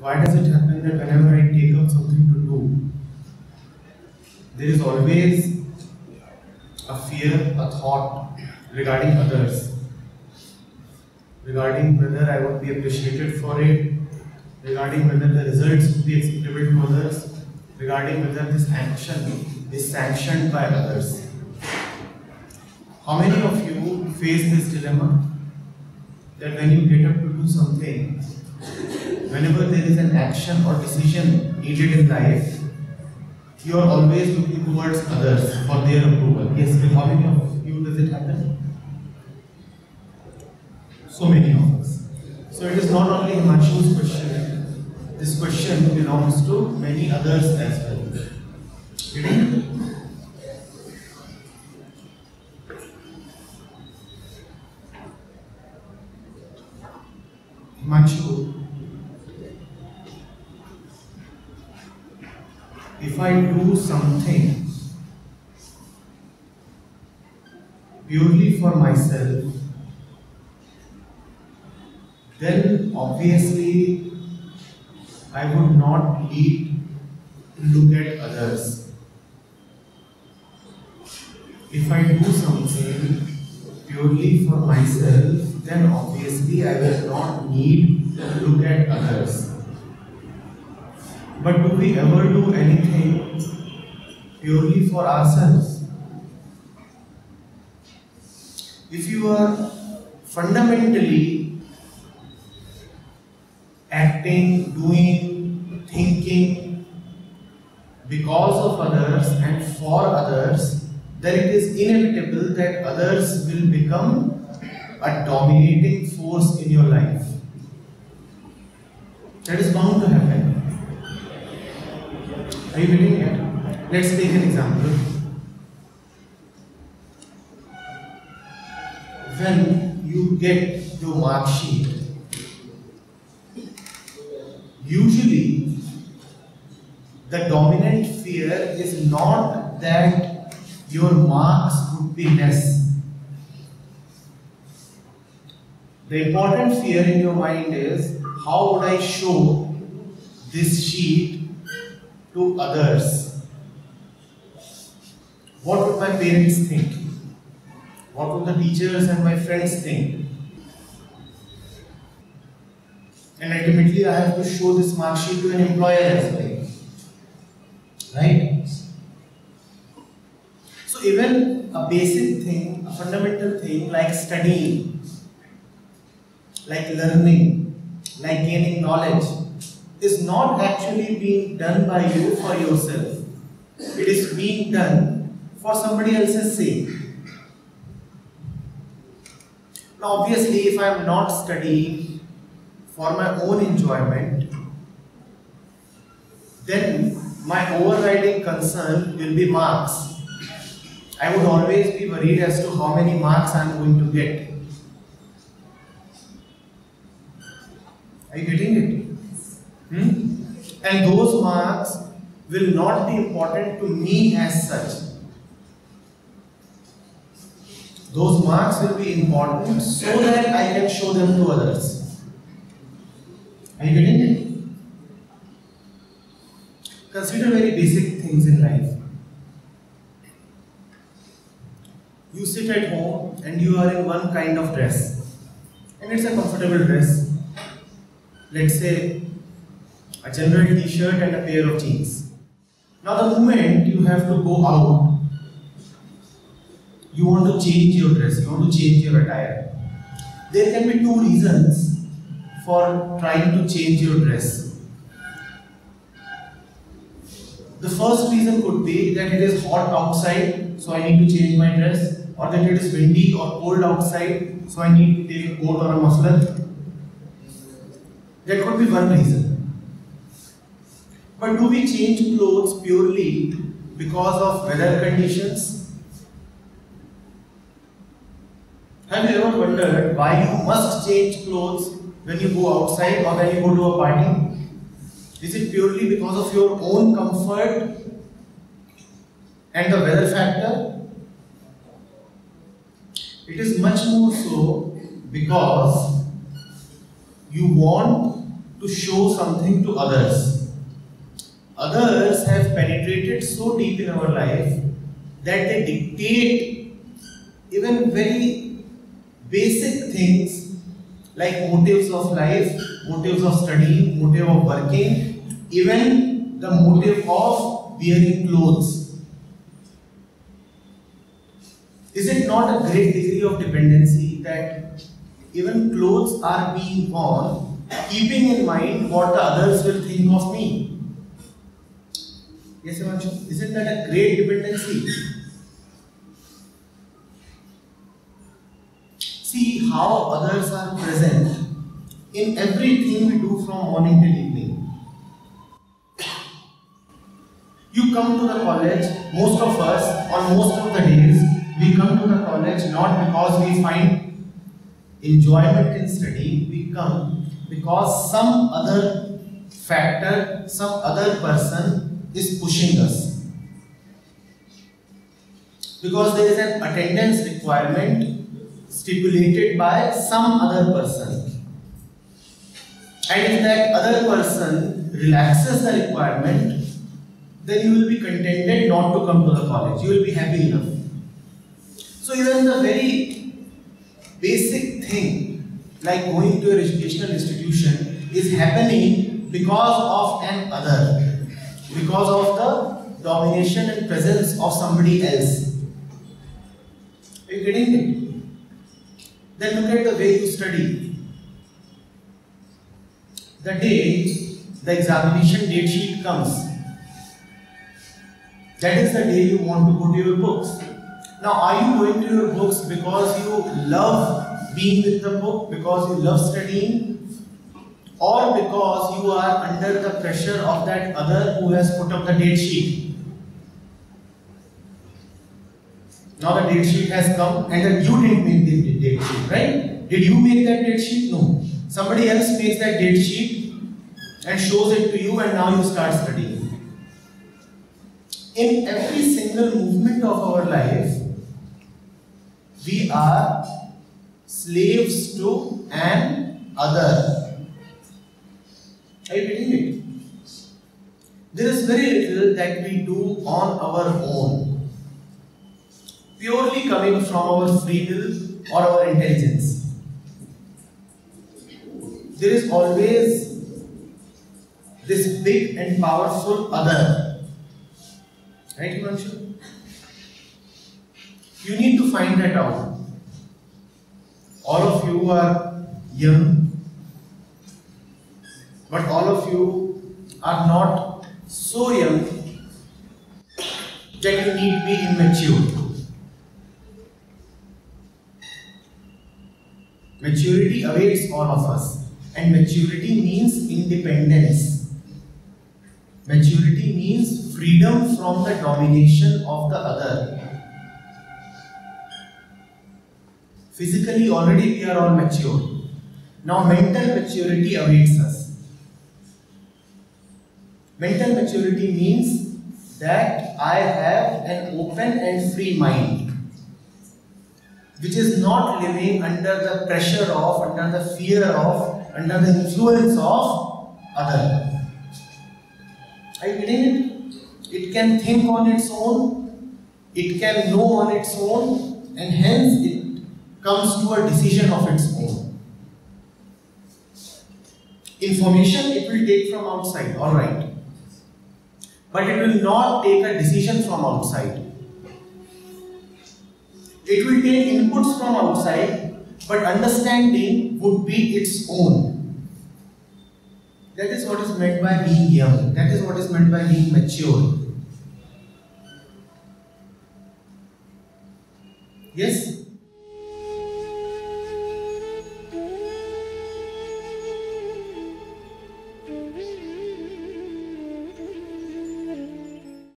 why does it happen that whenever I take up something to do, there is always a fear, a thought regarding others, regarding whether I would be appreciated for it, regarding whether the results would be acceptable to others, regarding whether this action is sanctioned by others. How many of you face this dilemma? That when you get up to do something, whenever there is an action or decision needed in life, you are always looking towards others for their approval. Yes, how many of you does it happen? So many of us. So it is not only Himanshu's question, this question belongs to many others as well. Purely for myself, then obviously I would not need to look at others. If I do something purely for myself, then obviously I will not need to look at others. But do we ever do anything purely for ourselves? If you are fundamentally acting, doing, thinking because of others and for others, then it is inevitable that others will become a dominating force in your life. That is bound to happen. Are you getting it? Let's take an example. Sheet, usually the dominant fear is not that your marks would be less. The important fear in your mind is how would I show this sheet to others? What would my parents think? What would the teachers and my friends think? And ultimately, I have to show this mark sheet to an employer as well. Right? So, even a basic thing, a fundamental thing like studying, like learning, like gaining knowledge, is not actually being done by you for yourself. It is being done for somebody else's sake. Now, obviously, if I am not studying for my own enjoyment, then my overriding concern will be marks. I would always be worried as to how many marks I am going to get. Are you getting it? Hmm? And those marks will not be important to me as such. Those marks will be important so that I can show them to others. Are you getting it? Consider very basic things in life. You sit at home and you are in one kind of dress, and it's a comfortable dress. Let's say a general t shirt and a pair of jeans. Now, the moment you have to go out, you want to change your dress, you want to change your attire. There can be two reasons for trying to change your dress. The first reason could be that it is hot outside, so I need to change my dress, or that it is windy or cold outside, so I need to take a coat or a muffler. That could be one reason. But do we change clothes purely because of weather conditions? Have you ever wondered why you must change clothes when you go outside or when you go to a party? Is it purely because of your own comfort and the weather factor? It is much more so because you want to show something to others. Others have penetrated so deep in our life that they dictate even very basic things like motives of life, motives of study, motive of working, even the motive of wearing clothes. Is it not a great degree of dependency that even clothes are being worn, keeping in mind what the others will think of me? Yes, Himanshu, isn't that a great dependency? See how others are present in everything we do from morning till evening. You come to the college, most of us, on most of the days, we come to the college not because we find enjoyment in study, we come because some other factor, some other person is pushing us. Because there is an attendance requirement stipulated by some other person. And if that other person relaxes the requirement, then you will be contented not to come to the college. You will be happy enough. So even the very basic thing like going to an educational institution is happening because of an other, because of the domination and presence of somebody else. Are you getting it? Then look at the way you study. The day the examination date sheet comes, that is the day you want to go to your books. Now, are you going to your books because you love being with the book, because you love studying, or because you are under the pressure of that other who has put up the date sheet? Now the date sheet has come and then you didn't make the date sheet, right? Did you make that date sheet? No. Somebody else makes that date sheet and shows it to you and now you start studying. In every single movement of our life, we are slaves to an other. Are you it? There is very little that we do on our own, purely coming from our free will or our intelligence. There is always this big and powerful other. Right, Himanshu? You need to find that out. All of you are young, but all of you are not so young that you need to be immature. Maturity awaits all of us, and maturity means independence. Maturity means freedom from the domination of the other. Physically, already we are all mature. Now, mental maturity awaits us. Mental maturity means that I have an open and free mind, which is not living under the pressure of, under the fear of, under the influence of other. Are you getting it? It can think on its own, it can know on its own, and hence it comes to a decision of its own. Information it will take from outside, alright. But it will not take a decision from outside. It will take inputs from outside, but understanding would be its own. That is what is meant by being young. That is what is meant by being mature. Yes?